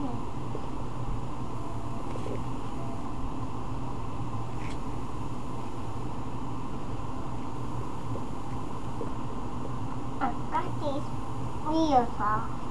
Of course, it's real far.